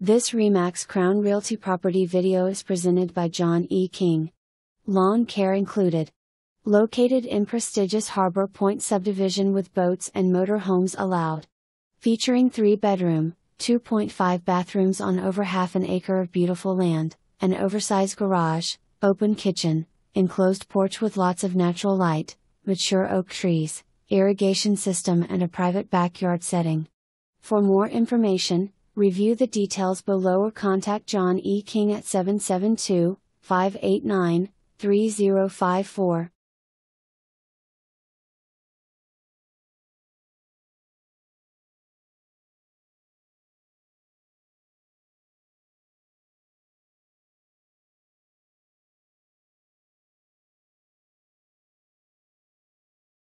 This Remax Crown Realty property video is presented by John E. King. Lawn care included. Located in prestigious Harbor Point subdivision with boats and motor homes allowed. Featuring 3 bedroom, 2.5 bathrooms on over half an acre of beautiful land, an oversized garage, open kitchen, enclosed porch with lots of natural light, mature oak trees, irrigation system, and a private backyard setting. For more information, review the details below or contact John E. King at 772 589 3054.